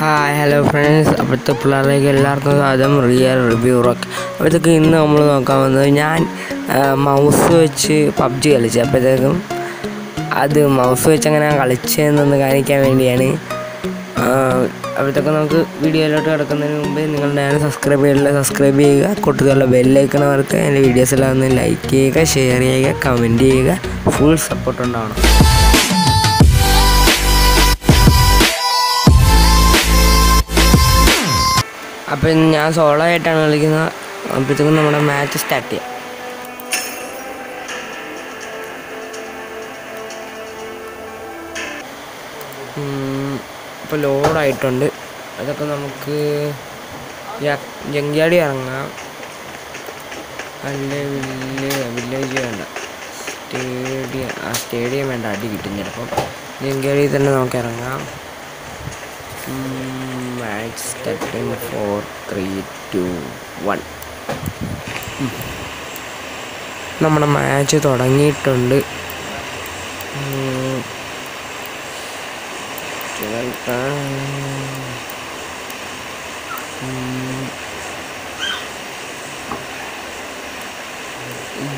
Hi hello friends അപ്പോഴത്തെ പിള്ളേർക്ക് എല്ലാവർക്കും സ്വാഗതം. റിയൽ റിവ്യൂ റോക്ക് അപ്പോഴത്തേക്ക് ഇന്ന് നമ്മൾ നോക്കാൻ വന്നത് ഞാൻ മൗസ് വെച്ച് പബ്ജി കളിച്ചു. അപ്പോഴത്തേക്കും അത് മൗസ് വെച്ച് അങ്ങനെ കളിച്ചതെന്നൊന്ന് കാണിക്കാൻ വേണ്ടിയാണ്. അപ്പോഴത്തേക്കും നമുക്ക് വീഡിയോയിലോട്ട് കിടക്കുന്നതിന് മുമ്പ് നിങ്ങളുടെ ഞാൻ സബ്സ്ക്രൈബ് ചെയ്തില്ല സബ്സ്ക്രൈബ് ചെയ്യുക. കൂട്ടത്തിലുള്ള ബെല്ലൈക്കൺ വർക്ക് എന്റെ വീഡിയോസെല്ലാം ഒന്ന് ലൈക്ക് ചെയ്യുക ഷെയർ ചെയ്യുക കമന്റ് ചെയ്യുക. ഫുൾ സപ്പോർട്ട് ഉണ്ടാവണം. അപ്പം ഞാൻ സോളോ ആയിട്ടാണ് കളിക്കുന്നത്. അപ്പോഴത്തേക്കും നമ്മുടെ മാച്ച് സ്റ്റാർട്ട് ചെയ്യാം. ഇപ്പോൾ ലോഡായിട്ടുണ്ട് അതൊക്കെ നമുക്ക് ജങ്കിയാടി ഇറങ്ങാം. അല്ല വില്ലേജ് വില്ലേജ് വേണ്ട. സ്റ്റേഡിയം ആ സ്റ്റേഡിയം വേണ്ട. അടി കിട്ടും ചിലപ്പം. ജങ്കിയാടി തന്നെ നമുക്ക് ഇറങ്ങാം. Match starting four three two one നമ്മുടെ മാച്ച് തുടങ്ങിയിട്ടുണ്ട്.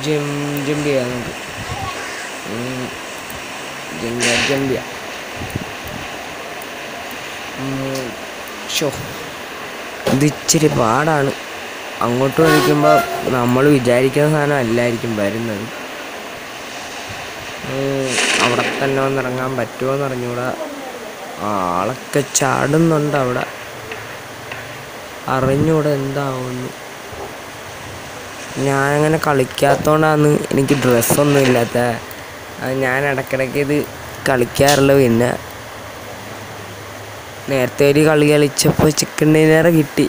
ജം ജമ്പ് ചെയ്യാം നമുക്ക്. ജമ്പ്. ഷോ. ഇത് ഇച്ചിരി പാടാണ്. അങ്ങോട്ട് വലിക്കുമ്പോൾ നമ്മൾ വിചാരിക്കുന്ന സാധനം അല്ലായിരിക്കും വരുന്നത്. അവിടെ തന്നെ വന്നിറങ്ങാൻ പറ്റുമോ എന്ന് അറിഞ്ഞൂടാ. ആളൊക്കെ ചാടുന്നുണ്ട് അവിടെ. അറിഞ്ഞൂടെ എന്താവുന്നു ഞാനങ്ങനെ കളിക്കാത്തോണ്ടാന്ന് എനിക്ക് ഡ്രസ്സൊന്നും ഇല്ലാത്ത. ഞാൻ ഇടയ്ക്കിടയ്ക്ക് ഇത് കളിക്കാറുള്ളൂ പിന്നെ. നേരത്തെ ഒരു കളി കളിച്ചപ്പോൾ ചിക്കൻ ഡിന്നർ കിട്ടി.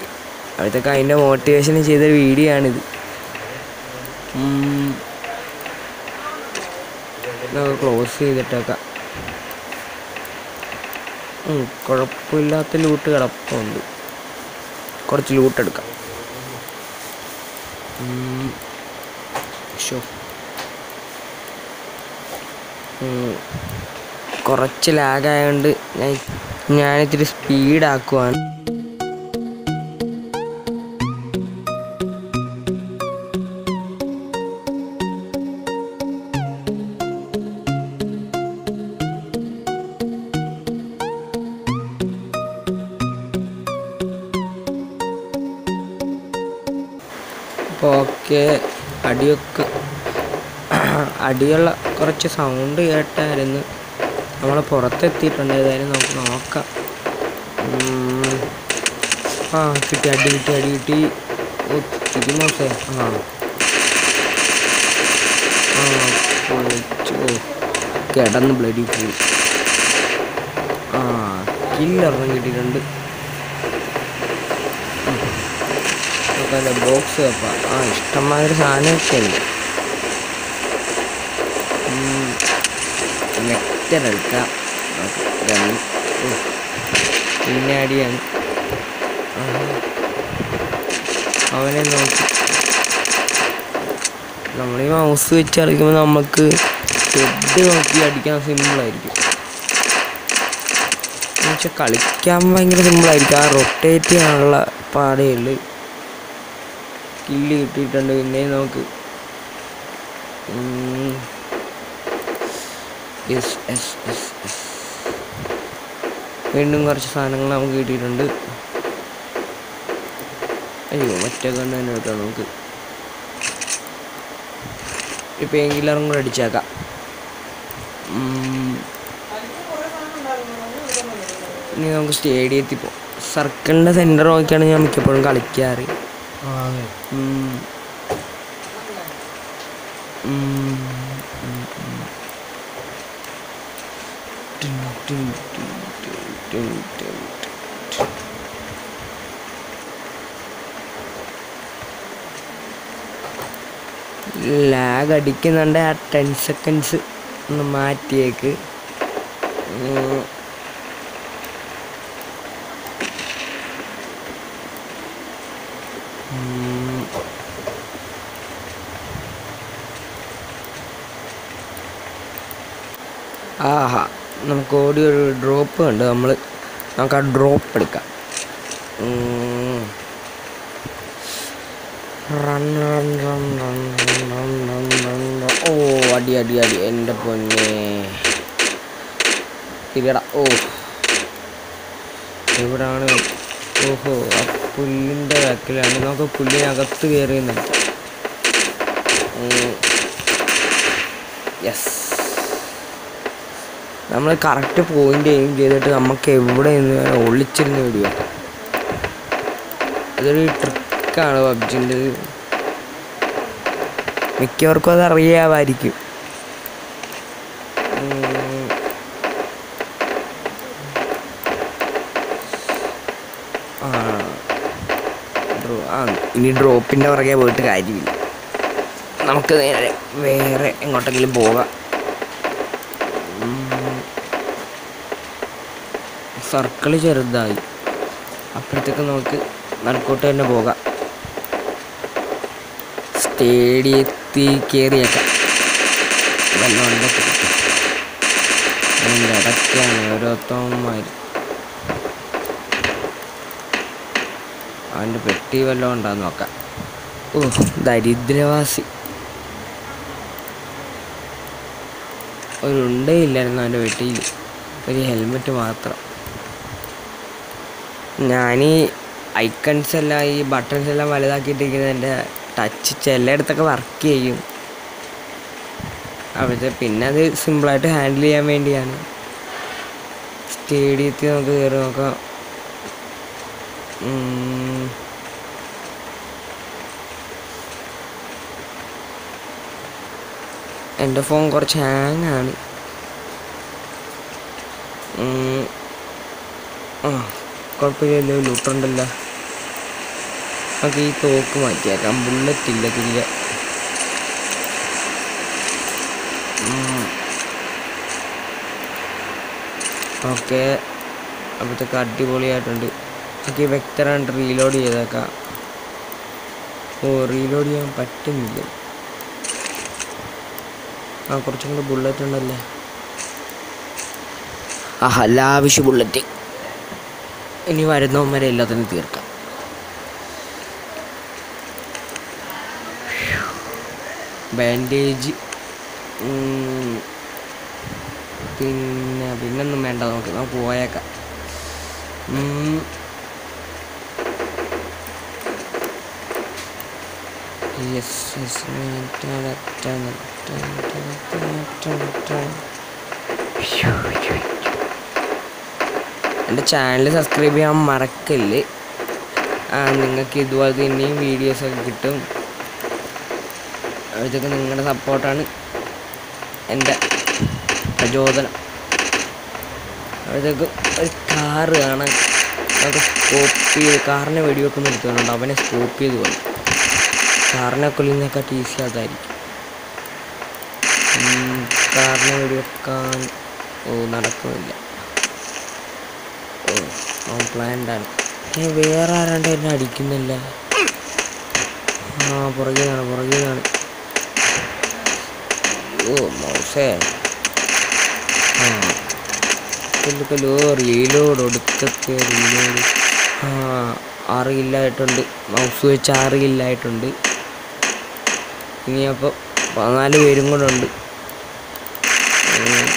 അവിടുത്തെ അതിന്റെ മോട്ടിവേഷൻ ചെയ്ത വീഡിയോ ആണിത്. ക്ലോസ് ചെയ്തിട്ടേക്കാം. കുഴപ്പമില്ലാത്ത ലൂട്ട് കിടപ്പുണ്ട്. കുറച്ച് ലൂട്ട് എടുക്കാം. ഷോ. കുറച്ച് ലാഗായതുകൊണ്ട് ഞാൻ ഞാനിത്തിരി സ്പീഡാക്കുവാണ് ഓക്കെ അടിയൊക്കെ അടിയുള്ള കുറച്ച് സൗണ്ട് കേട്ടായിരുന്നു. നമ്മൾ പുറത്തെത്തിയിട്ടുണ്ട്. ഏതായാലും നമുക്ക് നോക്കാം. ആ കിട്ടി. അടി കിട്ടി അടി കിട്ടി. ഒത്തിരി മോശേ. ആ. കിടന്ന് ബ്ലഡി പോയി. ആ കില്ലറിഞ്ഞ് കിട്ടിയിട്ടുണ്ട്. നമുക്ക് ബോക്സ് കപ്പ. ആ ഇഷ്ടംമാതിരി സാധനമൊക്കെ ഉണ്ട് നെക്റ്റർ എടുക്കാം. പിന്നെ അടിയാണ് അവനെ നോക്കി. നമ്മൾ ഈ മൗസ് വെച്ച് കളിക്കുമ്പോൾ നമുക്ക് ഹെഡ് നോക്കി അടിക്കാൻ സിമ്പിളായിരിക്കും പക്ഷേ കളിക്കാൻ ഭയങ്കര സിമ്പിളായിരിക്കും ആ റൊട്ടേറ്റ് ചെയ്യാനുള്ള പാടയുള്ളു കില്ല് കിട്ടിയിട്ടുണ്ട്. പിന്നെ നമുക്ക്. യെസ് യെസ് യെസ് യെസ് വീണ്ടും കുറച്ച് സാധനങ്ങൾ നമുക്ക് കിട്ടിയിട്ടുണ്ട്. അയ്യോ മറ്റേ കണ്ണ് തന്നെ കിട്ടാം നമുക്ക്? ഇപ്പം എങ്കിലും കൂടെ അടിച്ചേക്കാം. ഇനി നമുക്ക് സ്റ്റേഡിയത്തിൽ പോകാം സർക്കിളിന്റെ സെന്റർ നോക്കിയാണ് ഞാൻ മിക്കപ്പോഴും കളിക്കാറ്. ഉം. ഉം. ലാഗ് അടിക്കുന്നുണ്ട് ആ ടെൻ സെക്കൻഡ്സ് ഒന്ന് മാറ്റിയേക്ക്. ആഹാ നമുക്ക് ഓടി ഒരു ഡ്രോപ്പ് ഉണ്ട് നമ്മൾ നമുക്ക് ആ ഡ്രോപ്പ് എടുക്കാം. Run run run run run run ഓ അടി അടി അടി. എന്റെ പൊന്നെ. തിരിയട. ഓ. എവിടാണ്? ഓഹോ ആ പുല്ലിന്റെ വക്കിലാണ് നമുക്ക് പുല്ലിനകത്ത് കയറിയുന്നുണ്ട് യെസ് നമ്മൾ കറക്റ്റ് പോയിന്റ് എയിം ചെയ്തിട്ട് നമുക്ക് എവിടെ നിന്ന് ഒളിച്ചിരുന്ന് വിടുക അതൊരു ട്രിക്കാണ് പബ്ജിന്റെ മിക്കവർക്കും അത് അറിയാമായിരിക്കും. ഉം. ആ. ഡ്രോ- ആ ഇനി ഡ്രോപ്പിന്റെ പുറകെ പോയിട്ട് കാര്യമില്ല. നമുക്ക് നേരെ വേറെ എങ്ങോട്ടെങ്കിലും പോകാം. സർക്കിൾ ചെറുതായി. അപ്പോഴത്തേക്ക് നമുക്ക് നടക്കോട്ട് തന്നെ പോകാം. സ്റ്റേഡിയത്തിൽ കയറിയേക്കാം. ഉണ്ടെങ്കിൽ അതിന്റെ അവന്റെ പെട്ടി വല്ലതും ഉണ്ടാന്ന് നോക്കാം. ഓ ദരിദ്രവാസി. ഒരു ഉണ്ടയില്ലായിരുന്നു അവന്റെ പെട്ടിയിൽ. ഒരു ഹെൽമെറ്റ് മാത്രം. ഞാൻ ഈ ഐക്കൺസ് എല്ലാം ഈ ബട്ടൺസ് എല്ലാം വലുതാക്കിയിട്ടിരിക്കുന്നത് എന്റെ ടച്ച് ചിലയിടത്തൊക്കെ വർക്ക് ചെയ്യും. അവിടെ പിന്നെ അത് സിമ്പിളായിട്ട് ഹാൻഡിൽ ചെയ്യാൻ വേണ്ടിയാണ്. സ്റ്റേഡിയത്തിൽ നമുക്ക് കയറി നോക്കാം. എന്റെ ഫോൺ കുറച്ച് ഹാങ് കുഴപ്പമില്ലല്ലോ ലൂട്ടുണ്ടല്ലോ. നമുക്ക് ഈ തോക്ക് മാറ്റിയേക്കാം. ബുള്ളറ്റ് ഇല്ല തിരികെ ഓക്കെ. അപ്പോഴത്തേക്ക് അടിപൊളിയായിട്ടുണ്ട്. നമുക്ക് ഈ വ്യക്തരാണ്ട് റീലോഡ് ചെയ്തേക്കാം. ഓ റീലോഡ് ചെയ്യാൻ പറ്റുന്നില്ല. ആ കുറച്ചും കൂടെ ബുള്ളറ്റ് ഉണ്ടല്ലേ? ആ ലാവിഷ് ബുള്ളറ്റ് ഇനി വരുന്നവന്മാരെ എല്ലാത്തിനും തീർക്കാം ബാൻഡേജ് പിന്നെ പിന്നൊന്നും വേണ്ട നമുക്ക് നമുക്ക് പോയേക്കാം. Yes, yes, dun, dun. എന്റെ ചാനൽ സബ്സ്ക്രൈബ് ചെയ്യാൻ മറക്കല്ല്. നിങ്ങൾക്ക് ഇതുപോലത്തെ ഇനിയും വീഡിയോസൊക്കെ കിട്ടും. ഇതൊക്കെ നിങ്ങളുടെ സപ്പോർട്ടാണ് എന്റെ പ്രചോദനം. അപ്പോഴത്തേക്ക് ഒരു കാറ് കാണാൻ. നമുക്ക് സ്കോപ്പ് ചെയ്ത് കാറിനെ വെടിവെക്കുന്ന എടുത്തുകൊണ്ട് അവനെ സ്കോപ്പ് ചെയ്ത് പോയി കാറിനെ കൊല്ലുന്നതിനെക്കാട്ടി ഈസി അതായിരിക്കും. കാറിനെ വെടിവെക്കാൻ ഓ നടക്കുന്നില്ല. പ്ലാൻഡാണ് ഏ വേറെ ആരാണ്ട് എന്നെ അടിക്കുന്നില്ല. ആ പുറകിലാണ് പുറകിലാണ്. ഓ മൗസേ. ആ. കൊല്ലു കൊല്ലു റീലോഡ് ഒടുക്കത്തെ റീലോഡ് ആ അറിയില്ലായിട്ടുണ്ട് മൗസ് വെച്ച് അറിയില്ലായിട്ടുണ്ട് ഇനി ഇനിയപ്പോൾ പതിനാല് പേരും കൂടെ ഉണ്ട്. ഉം.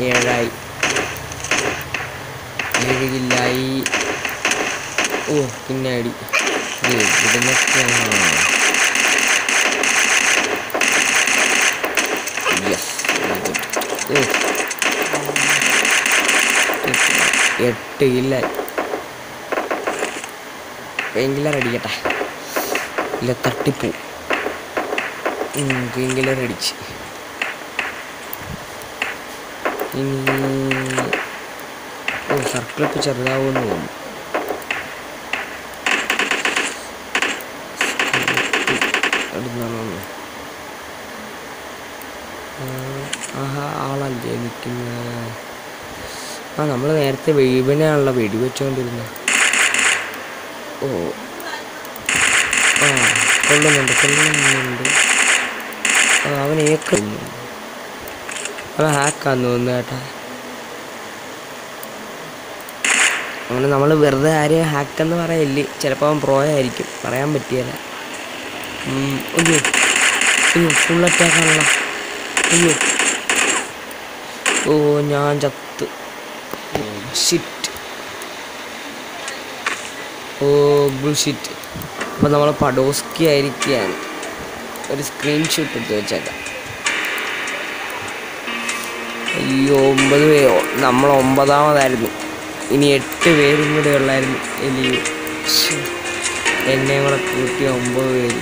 ഏഴായി. ഏഴ് കില്ലായി ഓ പിന്നെ അടി എട്ട് കില്ലായി അടിക്കട്ടെ ഇല്ല തട്ടിപ്പോ പെയിൻ അടിച്ച് ഇനി ഓ സർക്കിളൊക്കെ ചെറുതാവുമെന്ന് തോന്നുന്നു. ആളല്ലേ നിൽക്കുന്ന ആ നമ്മൾ നേരത്തെ വെഴുവിനെയാണല്ലോ വെടിവെച്ചുകൊണ്ടിരുന്നത് ഓ. ആ കൊള്ളുന്നുണ്ട് കൊള്ളുന്നുണ്ട്. അവനേക്കുന്നുണ്ട് അത് ഹാക്കാന്ന് തോന്നുന്നു കേട്ടാ. അങ്ങനെ നമ്മൾ വെറുതെ ആരെയും ഹാക്കെന്ന് പറയല്ലേ. ചിലപ്പോൾ അവൻ പ്രോ ആയിരിക്കും പറയാൻ പറ്റിയല്ല അയ്യോ അയ്യോ ഫുൾ അറ്റാക്കാണല്ലോ അയ്യോ ഓ ഞാൻ ചത്ത്. ഷിറ്റ് ഓ ബുൾഷിറ്റ് അപ്പോൾ നമ്മൾ പഡോസ്കി ആയിരിക്കുകയാണ്. ഒരു സ്ക്രീൻഷോട്ട് എടുത്ത് വെച്ചേക്കാം. അയ്യോ ഒമ്പത് പേരോ? നമ്മൾ ഒമ്പതാമതായിരുന്നു. ഇനി എട്ട് പേരും കൂടെ ഉള്ളായിരുന്നു. എലി എന്നെ കൂടെ കൂട്ടി ഒമ്പത് പേര്.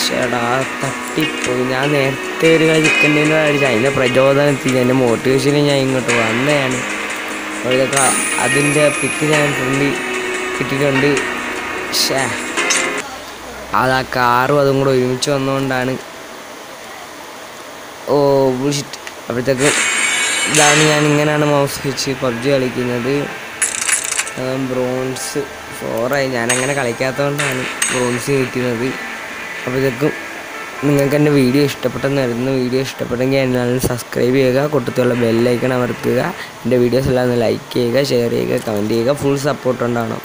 ചേടാ തട്ടിപ്പോയി. ഞാൻ നേരത്തെ ഒരു കളി ചിക്കൻ ഡിന്നർ അടിച്ചു അതിന്റെ പ്രചോദനത്തിൽ എന്റെ മോട്ടിവേഷനിൽ ഞാൻ ഇങ്ങോട്ട് വന്നതാണ്. അതൊക്കെ അതിന്റെ പിക്ക് ഞാൻ ഫ്രണ്ട് കിട്ടിയിട്ടുണ്ട് ഷേ അത് ആ കാറും അതും കൂടെ ഒരുമിച്ച് വന്നുകൊണ്ടാണ് ഓ ബുൾഷിറ്റ് അപ്പോഴത്തേക്ക് ഇതാണ് ഞാൻ ഇങ്ങനെയാണ് മൗസ് വെച്ച് പബ്ജി കളിക്കുന്നത്. ബ്രോൺസ് ഫോറായി ഞാനങ്ങനെ കളിക്കാത്തതുകൊണ്ടാണ് ബ്രോൺസ് കളിക്കുന്നത് അപ്പോഴത്തേക്കും നിങ്ങൾക്ക് എന്റെ വീഡിയോ ഇഷ്ടപ്പെട്ടെന്ന് വീഡിയോ ഇഷ്ടപ്പെട്ടെങ്കിൽ എന്നെ സബ്സ്ക്രൈബ് ചെയ്യുക. കൊട്ടത്തുള്ള ബെല്ലൈക്കൺ അമർത്തുക. എന്റെ വീഡിയോസ് എല്ലാം ഒന്ന് ലൈക്ക് ചെയ്യുക ഷെയർ ചെയ്യുക കമന്റ് ചെയ്യുക. ഫുൾ സപ്പോർട്ട് ഉണ്ടാവണം